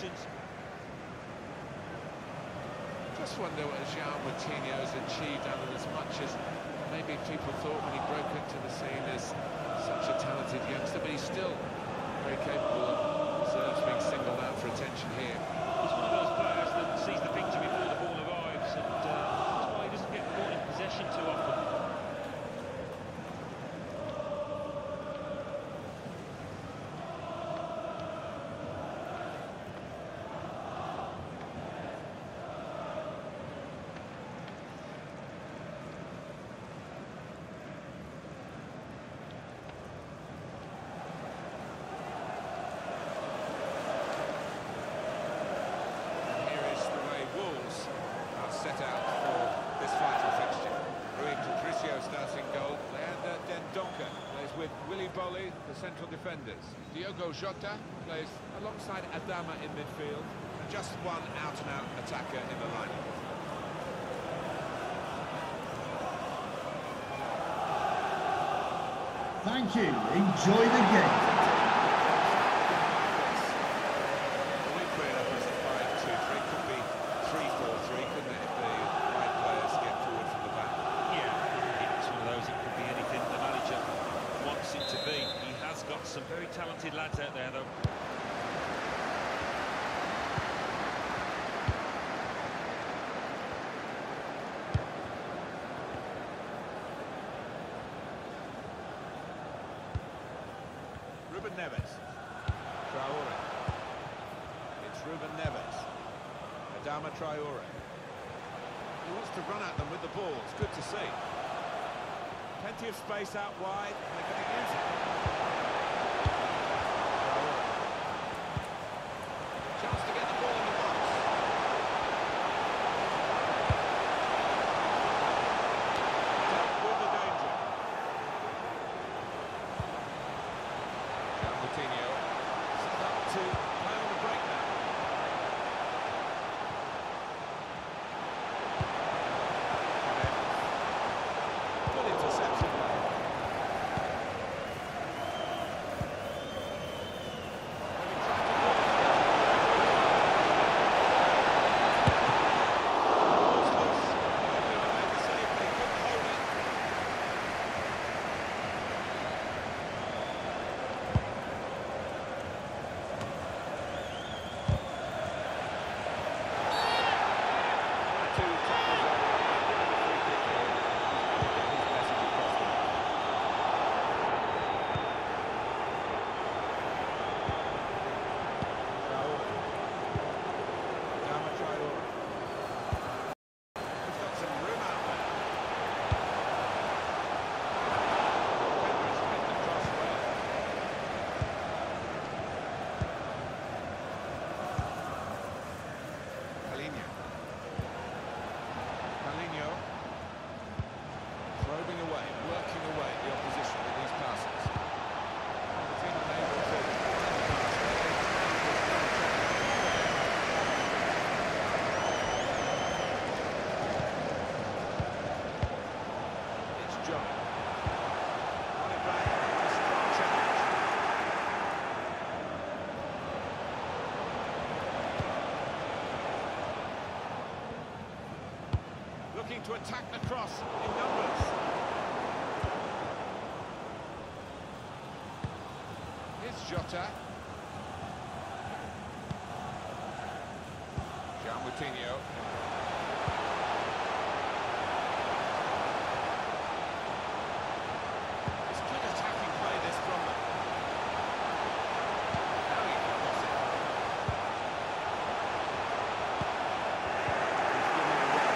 questions. Just wonder what João Moutinho has achieved of as much as maybe people thought when he broke into the scene as such a talented youngster, but he's still very capable and deserves being singled out for attention here. He's one of those players that sees the picture before the ball arrives, and uh, that's why he doesn't get caught in possession too often. And here is the way Wolves are set out for this final fixture. Rui Patricio starts in goal. Leander Dendoncker plays with The central defenders. Diogo Jota plays alongside Adama in midfield. And just one out-and-out attacker in the lineup. Thank you. Enjoy the game. Well, we put it up as a 5-2-3, could be 3-4-3, couldn't it, if the right players get forward from the back. Yeah, it's one of those, it could be anything the manager wants it to be. He has got some very talented lads out there, though. Ruben Neves. Traore. It's Ruben Neves. Adama Traore. He wants to run at them with the ball. It's good to see. Plenty of space out wide. and They're going to use it. Looking to attack the cross in numbers. Here's Jota. Moutinho. It's good attacking play this from them. Now he can cross it. He's giving it away.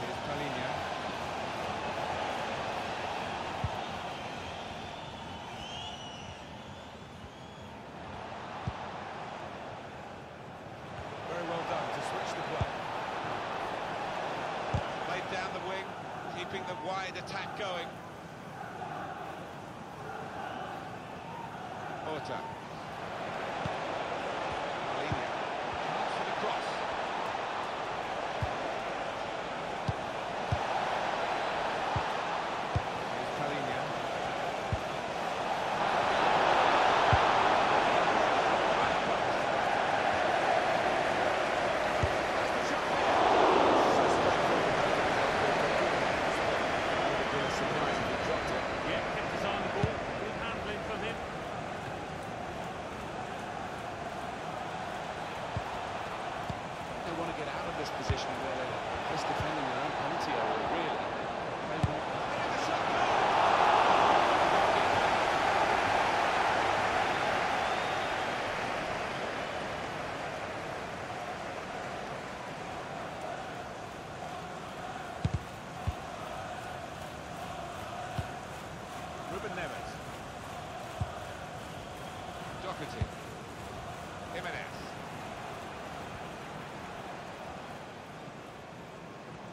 Here's Paulinho. Very well done to switch the play. Played down the wing, keeping the wide attack going. Horta. Paulinho. Chance for the cross.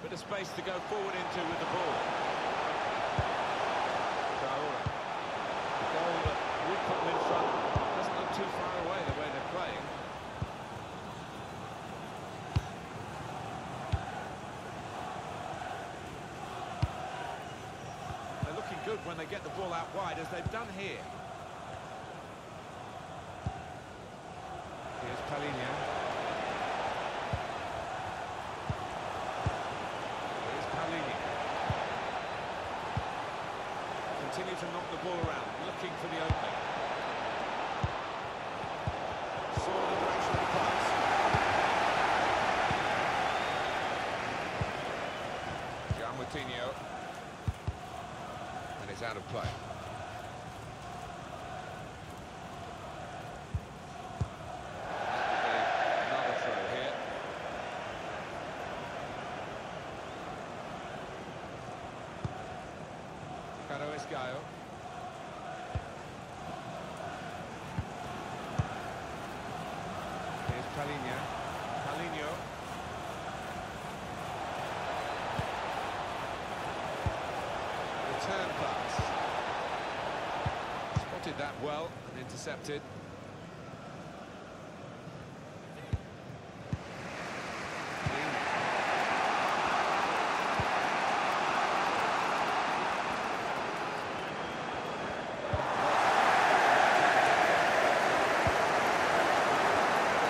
Bit of space to go forward into with the ball. Traore. The goal would put them in front doesn't look too far away the way they're playing. They're looking good when they get the ball out wide, as they've done here. Here's Palhinha. Here's Palhinha. Continue to knock the ball around, looking for the opening. Saw the direction of the pass. João Moutinho. And it's out of play. Another throw here. Caro Esgaio. Here's Palhinha. Palhinho. Return pass. Spotted that well and intercepted.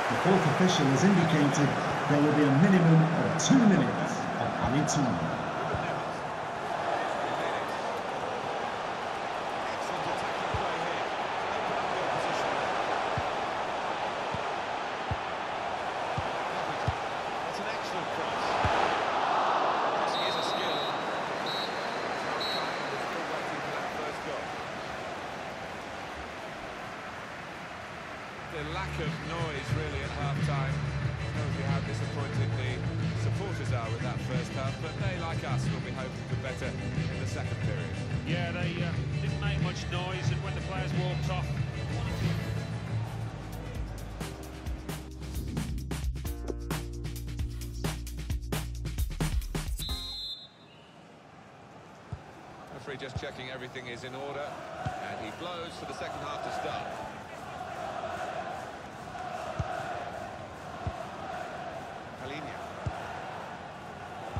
The fourth official has indicated there will be a minimum of two minutes of added time. Excellent attacking play here. Open up the opposition. It's an excellent cross. Crossing is a skill. Half-time, and we're still waiting for that first goal. The lack of noise, really, at half-time tells you how disappointed the supporters are with that first half, but they, like us, will be hoping for better in the second period. Yeah, they uh, didn't make much noise, and when the players walked off, Referee just checking everything is in order, and he blows for the second half to start. Palhinha.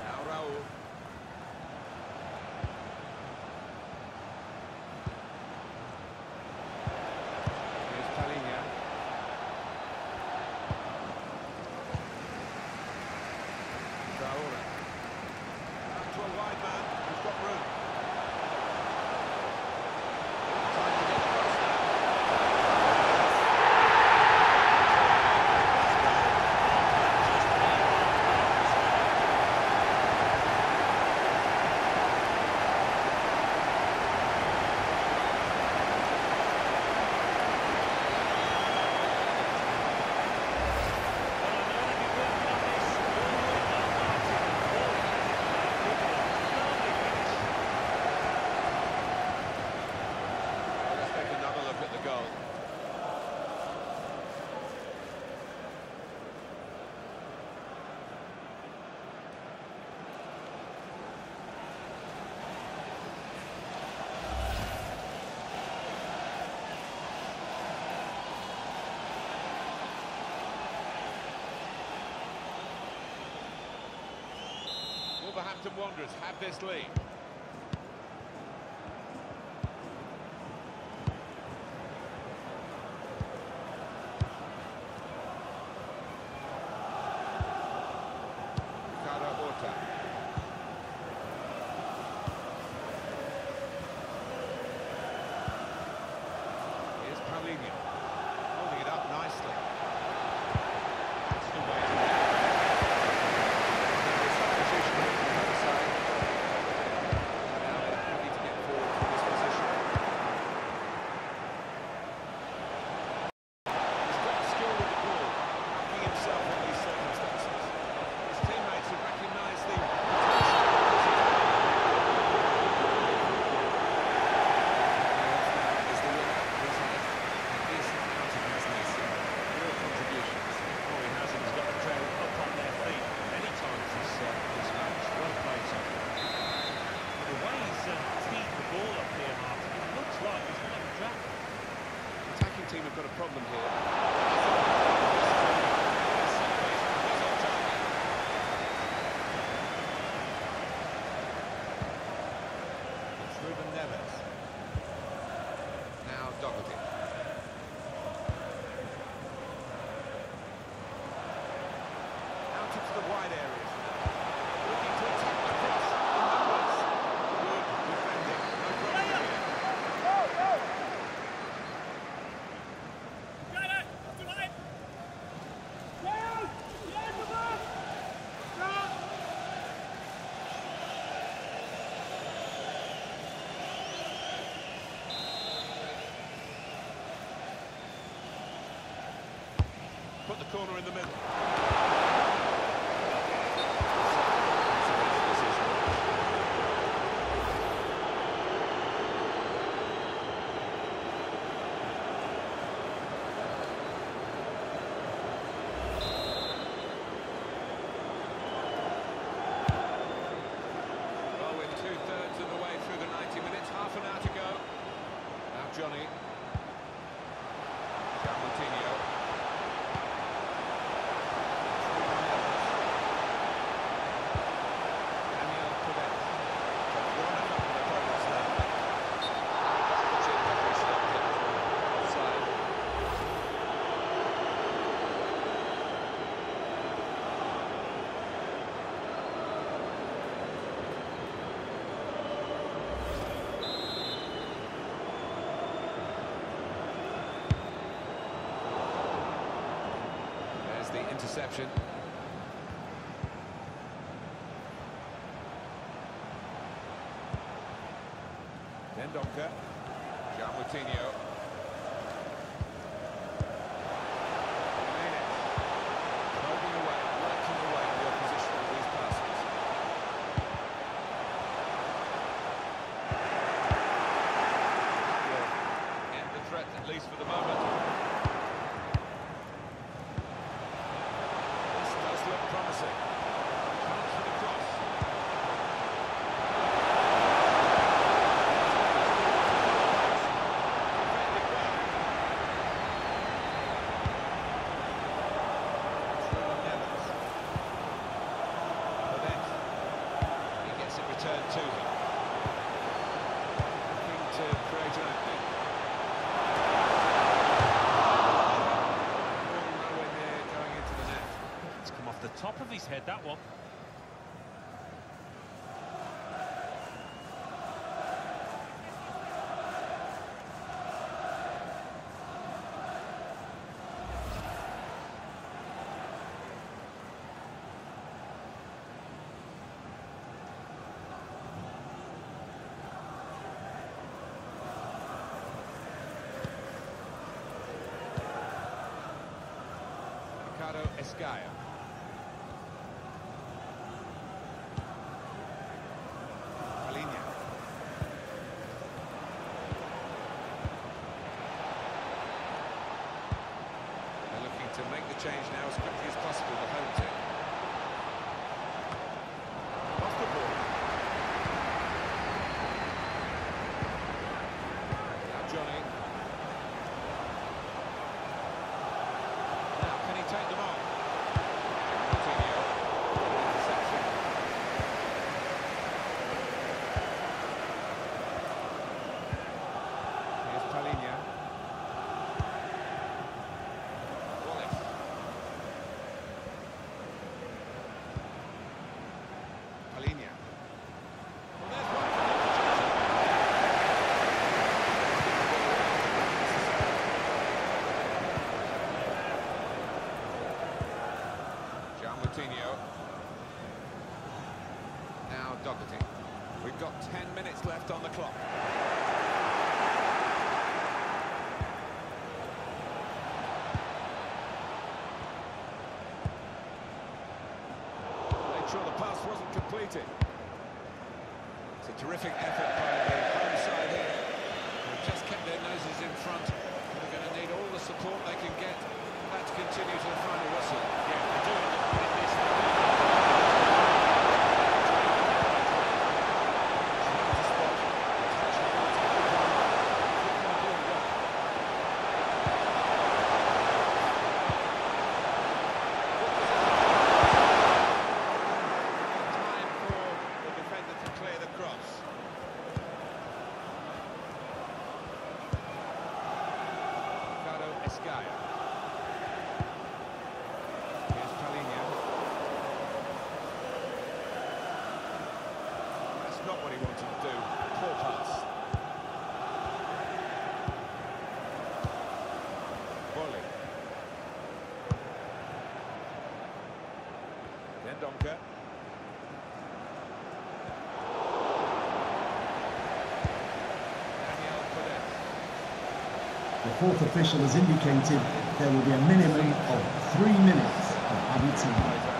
Now Raul. Here's Palhinha. Traore. Out to a wide man who's got room. Trying to get across now. Let's take another look at the goal. Wolverhampton Wanderers have this lead. I've got a problem here. Ruben Neves. corner in the middle. interception. Mendonca, João Moutinho. his head, that one. Esgaio. to make the change now as quickly as possible, the home team. Coutinho. Now Doherty. We've got 10 minutes left on the clock. Made sure the pass wasn't completed. It's a terrific effort by the home side here. They've just kept their noses in front. fourth official has indicated there will be a minimum of three minutes of added time.